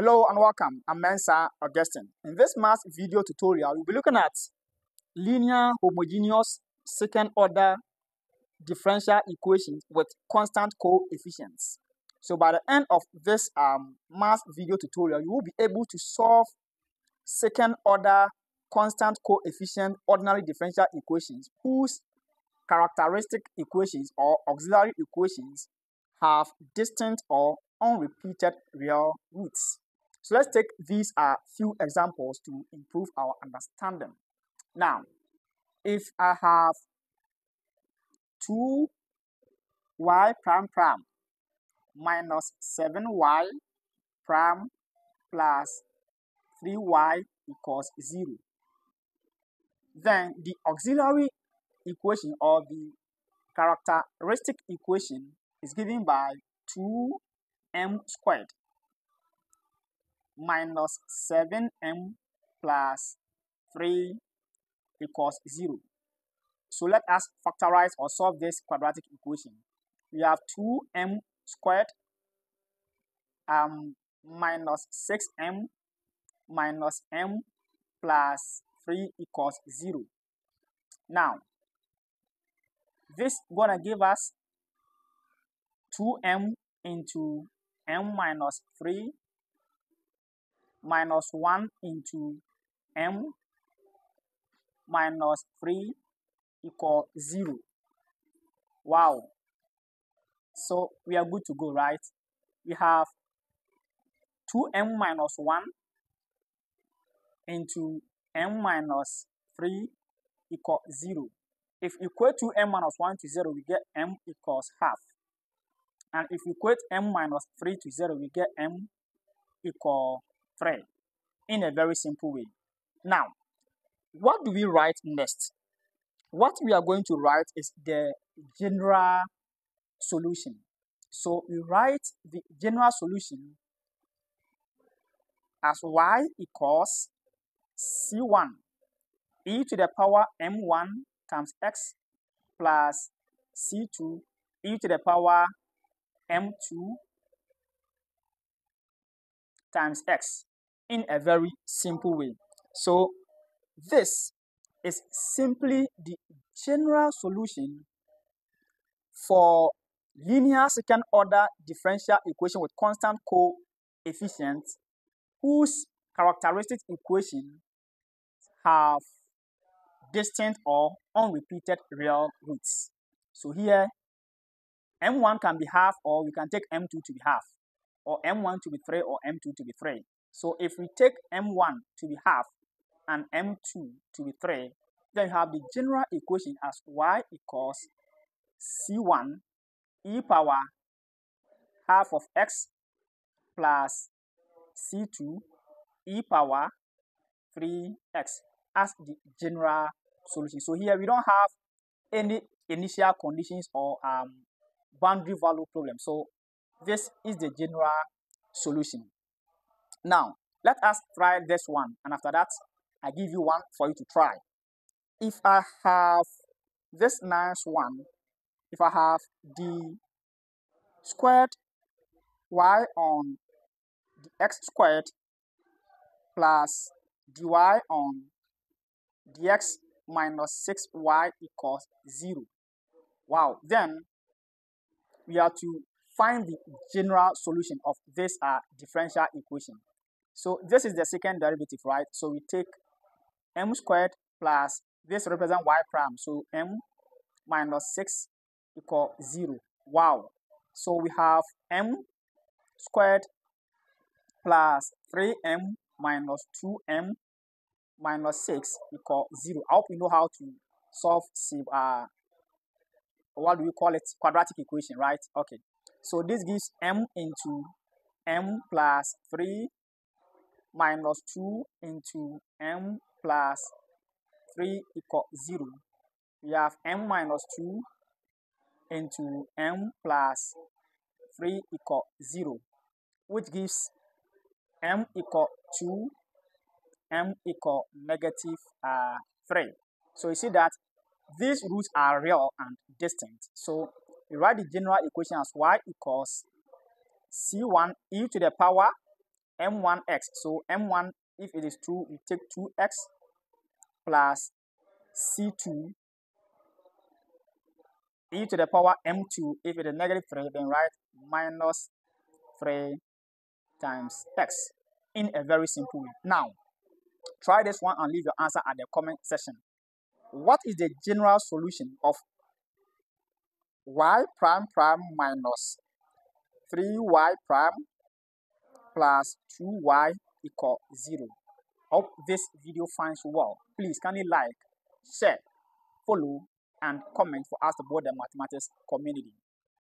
Hello and welcome. I'm Mensa Augustine. In this math video tutorial, we'll be looking at linear homogeneous second order differential equations with constant coefficients. So by the end of this um, math video tutorial, you will be able to solve second order constant coefficient ordinary differential equations whose characteristic equations or auxiliary equations have distinct or unrepeated real roots. So let's take these uh, few examples to improve our understanding. Now, if I have 2y prime prime minus 7y prime plus 3y equals 0, then the auxiliary equation or the characteristic equation is given by 2m squared minus 7m plus 3 equals 0. So let us factorize or solve this quadratic equation. We have 2m squared um, minus 6m minus m plus 3 equals 0. Now, this gonna give us 2m into m minus 3 minus 1 into m minus 3 equal 0. Wow. So we are good to go, right? We have 2m minus 1 into m minus 3 equal 0. If we equate to m minus 1 to 0, we get m equals half. And if we equate m minus 3 to 0, we get m equal 3 in a very simple way. Now, what do we write next? What we are going to write is the general solution. So we write the general solution as y equals c1 e to the power m1 times x plus c2 e to the power m2 times x in a very simple way. So this is simply the general solution for linear second order differential equation with constant coefficients whose characteristic equation have distinct or unrepeated real roots. So here m1 can be half or we can take m2 to be half or m1 to be 3 or m2 to be 3. So if we take m1 to be half and m2 to be 3, then you have the general equation as y equals c1 e power half of x plus c2 e power 3x as the general solution. So here we don't have any initial conditions or um, boundary value problem. So this is the general solution. Now, let us try this one. And after that, I give you one for you to try. If I have this nice one, if I have the squared y on the x squared plus dy on dx minus 6y equals 0. Wow. Then we are to find the general solution of this uh, differential equation. So this is the second derivative, right? So we take m squared plus this represent y prime. So m minus 6 equal 0. Wow. So we have m squared plus 3m minus 2m minus 6 equal 0. I hope you know how to solve uh, what do we call it? Quadratic equation, right? Okay. So this gives m into m plus 3 minus 2 into m plus 3 equal 0. We have m minus 2 into m plus 3 equal 0, which gives m equal 2, m equal negative uh, 3. So you see that these roots are real and distinct. So we write the general equation as y equals c1 e to the power m1x. So m1, if it is true, we take 2x plus c2 e to the power m2. If it is negative 3, then write minus 3 times x in a very simple way. Now, try this one and leave your answer at the comment section. What is the general solution of y prime prime minus 3y prime plus 2y equal 0? Hope this video finds you well. Please kindly like, share, follow, and comment for us to build the mathematics community.